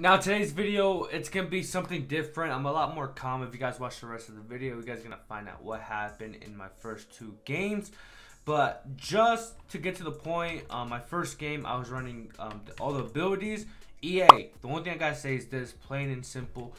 Now today's video, it's gonna be something different. I'm a lot more calm. If you guys watch the rest of the video, you guys are gonna find out what happened in my first two games. But just to get to the point, um, my first game, I was running um, all the abilities. EA, the one thing I gotta say is this, plain and simple.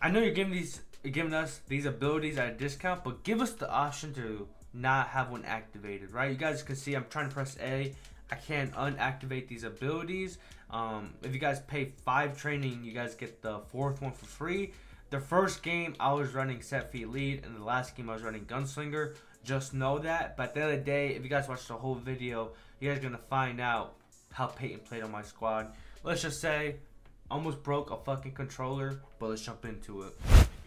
I know you're giving these, giving us these abilities at a discount, but give us the option to not have one activated, right? You guys can see I'm trying to press A. I can't unactivate these abilities. Um, if you guys pay five training, you guys get the fourth one for free. The first game I was running set feet lead, and the last game I was running gunslinger. Just know that. But at the end of the day, if you guys watch the whole video, you guys are gonna find out how Peyton played on my squad. Let's just say, almost broke a fucking controller, but let's jump into it.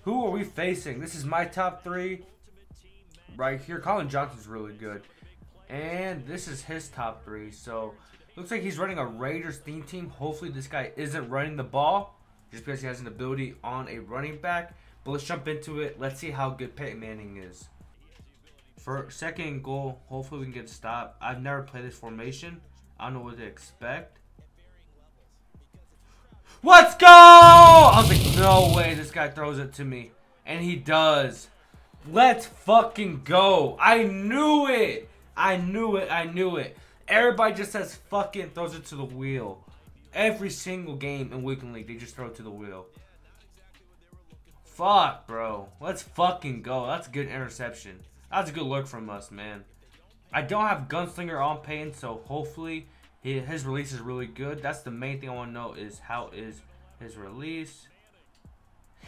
Who are we facing? This is my top three. Right here, Collin Johnson's really good. And this is his top three. So, looks like he's running a Raiders theme team. Hopefully, this guy isn't running the ball. Just because he has an ability on a running back. But let's jump into it. Let's see how good Peyton Manning is. For second goal, hopefully we can get a stop. I've never played this formation. I don't know what to expect. Let's go! I was like, no way this guy throws it to me. And he does. Let's fucking go. I knew it. I knew it. I knew it. Everybody just says fucking throws it to the wheel. Every single game in Weekend League, they just throw it to the wheel. Fuck, bro. Let's fucking go. That's a good interception. That's a good look from us, man. I don't have Gunslinger on Peyton, so hopefully his release is really good. That's the main thing I want to know is how is his release.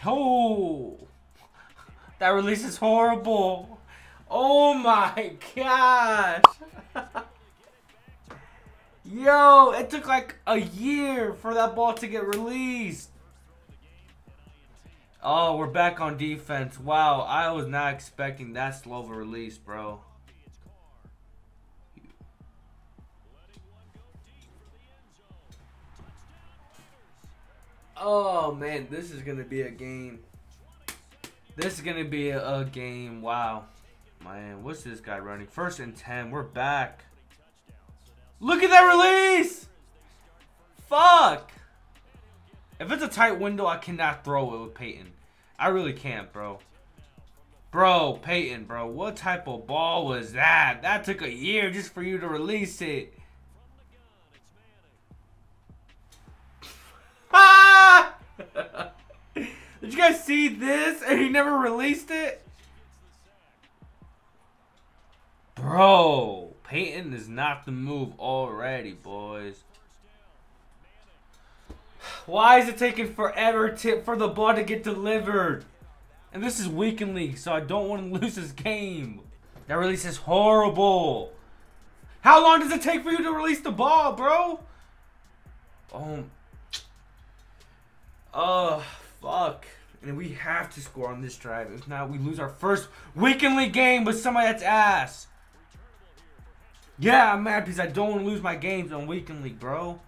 Oh! That release is horrible. Oh my gosh. Yo, it took like a year for that ball to get released. Oh, we're back on defense. Wow, I was not expecting that slow of a release, bro. Oh, man, this is going to be a game. This is going to be a, a, game. Wow. Man, what's this guy running? First and 10. We're back. Look at that release! Fuck! If it's a tight window, I cannot throw it with Peyton. I really can't, bro. Bro, Peyton, bro. What type of ball was that? That took a year just for you to release it. Ah! Did you guys see this? And he never released it? Bro, Peyton is not the move already, boys. Why is it taking forever to, for the ball to get delivered? And this is weekend league, so I don't want to lose this game. That release is horrible. How long does it take for you to release the ball, bro? Oh. Oh, fuck. And we have to score on this drive. If not, we lose our first weekend league game with somebody that's ass. Yeah, I'm mad because I don't want to lose my games on weekend league, bro.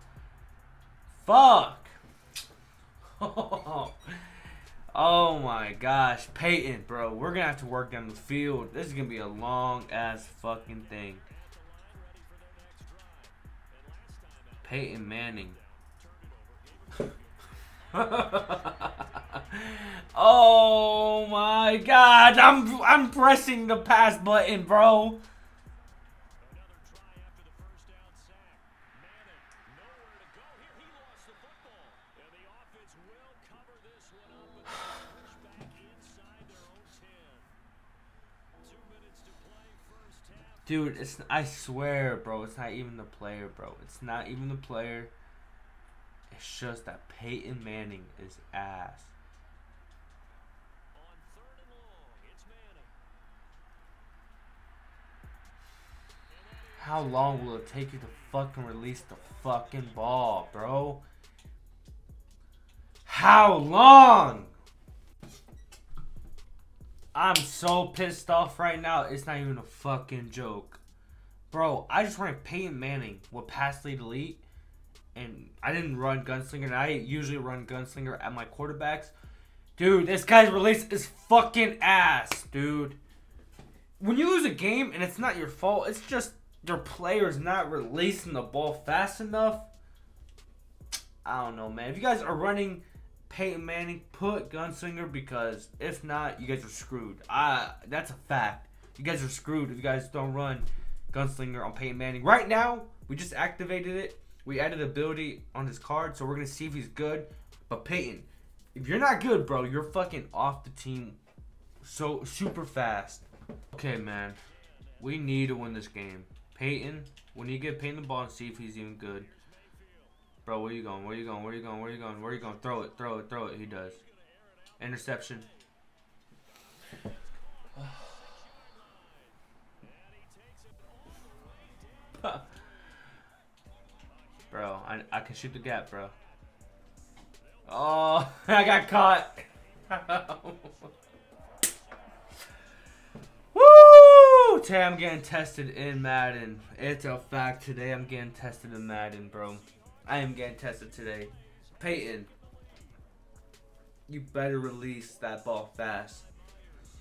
Fuck. oh my gosh. Peyton, bro. We're going to have to work down the field. This is going to be a long ass fucking thing. Peyton Manning. oh my god. I'm I'm pressing the pass button, bro. Dude, it's I swear, bro, it's not even the player, bro. It's not even the player. It's just that Peyton Manning is ass. How long will it take you to fucking release the fucking ball, bro? How long? I'm so pissed off right now. It's not even a fucking joke. Bro, I just ran Peyton Manning with pass lead elite. And I didn't run Gunslinger. And I usually run Gunslinger at my quarterbacks. Dude, this guy's release is fucking ass, dude. When you lose a game and it's not your fault, it's just your player's not releasing the ball fast enough. I don't know, man. If you guys are running Peyton Manning, put Gunslinger because if not, you guys are screwed. I that's a fact. You guys are screwed if you guys don't run Gunslinger on Peyton Manning. Right now, we just activated it. We added ability on his card, so we're gonna see if he's good. But Peyton, if you're not good, bro, you're fucking off the team so super fast. Okay, man. We need to win this game. Peyton, we need to get Peyton the ball and see if he's even good. Bro, where you going? Where you going? Where you going? Where you going? Where you going? Throw it, throw it, throw it. He does. Interception. bro, I, I can shoot the gap, bro. Oh, I got caught. Woo! Today I'm getting tested in Madden. It's a fact. Today I'm getting tested in Madden, bro. I am getting tested today. Peyton, you better release that ball fast.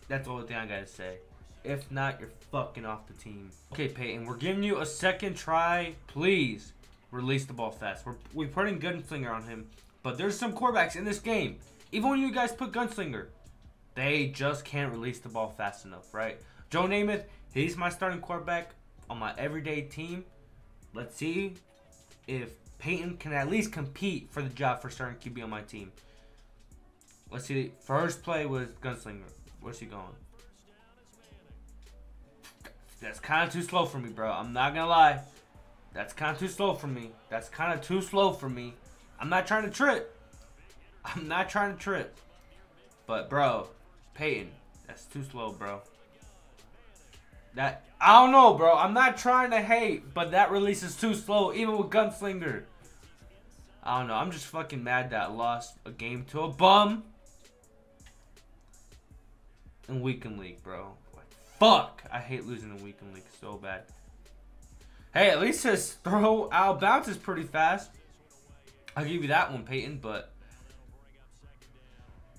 That's the only thing I gotta say. If not, you're fucking off the team. Okay, Peyton, we're giving you a second try. Please release the ball fast. We're, we're putting Gunslinger on him. But there's some quarterbacks in this game. Even when you guys put Gunslinger, they just can't release the ball fast enough, right? Joe Namath, he's my starting quarterback on my everyday team. Let's see if Peyton can at least compete for the job for starting QB on my team. Let's see. First play was Gunslinger. Where's he going? That's kind of too slow for me, bro. I'm not going to lie. That's kind of too slow for me. That's kind of too slow for me. I'm not trying to trip. I'm not trying to trip. But, bro, Peyton, that's too slow, bro. That I don't know, bro. I'm not trying to hate, but that release is too slow, even with Gunslinger. I don't know. I'm just fucking mad that I lost a game to a bum in Weekend League, bro. Fuck. I hate losing in Weekend League so bad. Hey, at least his throw out bounces pretty fast. I'll give you that one, Peyton, but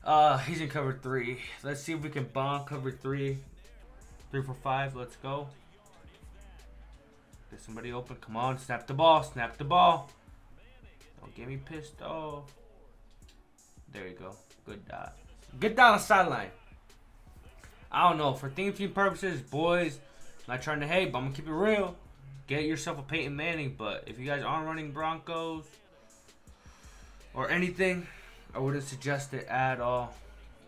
uh, he's in cover three. Let's see if we can bomb cover three. Three for five. Let's go. Get somebody open. Come on. Snap the ball. Snap the ball. Don't get me pissed off. There you go. Good dot. Get down the sideline. I don't know. For theme purposes, boys, I'm not trying to hate, but I'm going to keep it real. Get yourself a Peyton Manning. But if you guys aren't running Broncos or anything, I wouldn't suggest it at all.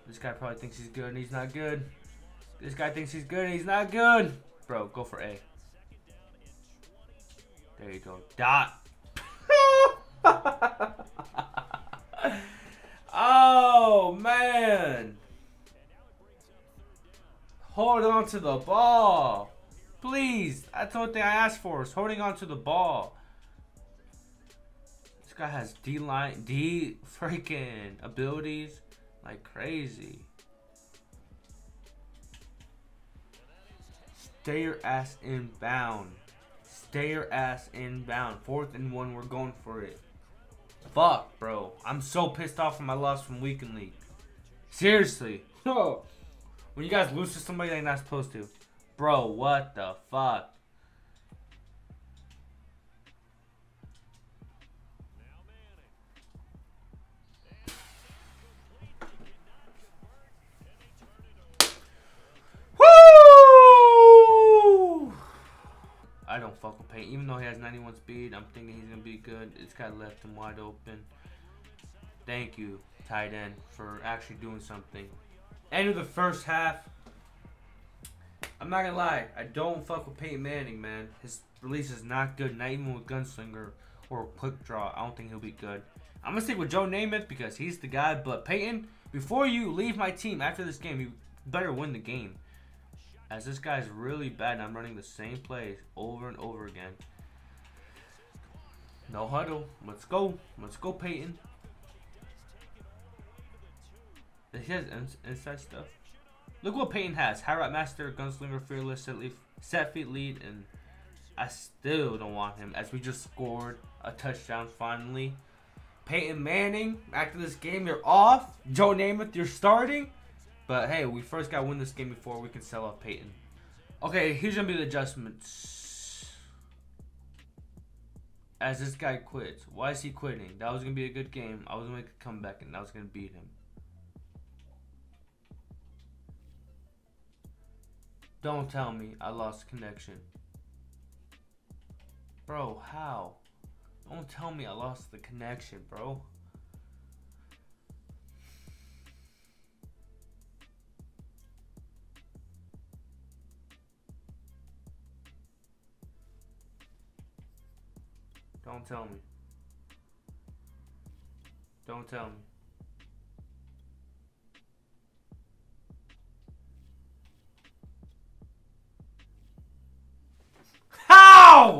This guy probably thinks he's good and he's not good. This guy thinks he's good he's not good. Bro, go for A. There you go. Dot. oh, man. Hold on to the ball. Please. That's the only thing I asked for is holding on to the ball. This guy has D line, D freaking abilities like crazy. Stay your ass inbound. Stay your ass inbound. Fourth and one, we're going for it. Fuck, bro. I'm so pissed off from my loss from Weekend League. Seriously. when you guys lose to somebody they're not supposed to. Bro, what the fuck? fuck has 91 speed, I'm thinking he's going to be good. This guy left him wide open. Thank you, tight end, for actually doing something. End of the first half. I'm not going to lie. I don't fuck with Peyton Manning, man. His release is not good. Not even with Gunslinger or Quick Draw. I don't think he'll be good. I'm going to stick with Joe Namath because he's the guy. But Peyton, before you leave my team after this game, you better win the game. As this guy's really bad and I'm running the same plays over and over again. No huddle. Let's go. Let's go, Peyton. He has inside stuff. Look what Peyton has. High Master, Gunslinger, Fearless, set, lead, set feet lead, and I still don't want him as we just scored a touchdown finally. Peyton Manning, after this game, you're off. Joe Namath, you're starting. But hey, we first got to win this game before we can sell off Peyton. Okay, here's going to be the adjustments. As this guy quits. Why is he quitting? That was gonna be a good game. I was gonna make a comeback and I was gonna beat him. Don't tell me I lost connection. Bro, how? Don't tell me I lost the connection, bro. Don't tell me. Don't tell me. How?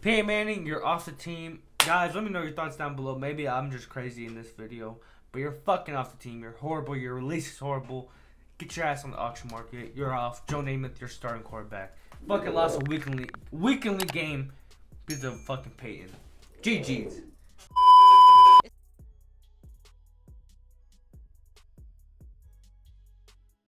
Peyton Manning, you're off the team. Guys, let me know your thoughts down below. Maybe I'm just crazy in this video. But you're fucking off the team. You're horrible. Your release is horrible. Get your ass on the auction market. You're off. Joe Namath, your starting quarterback. Fucking lost a weekly weekly game because of fucking Peyton. GG's.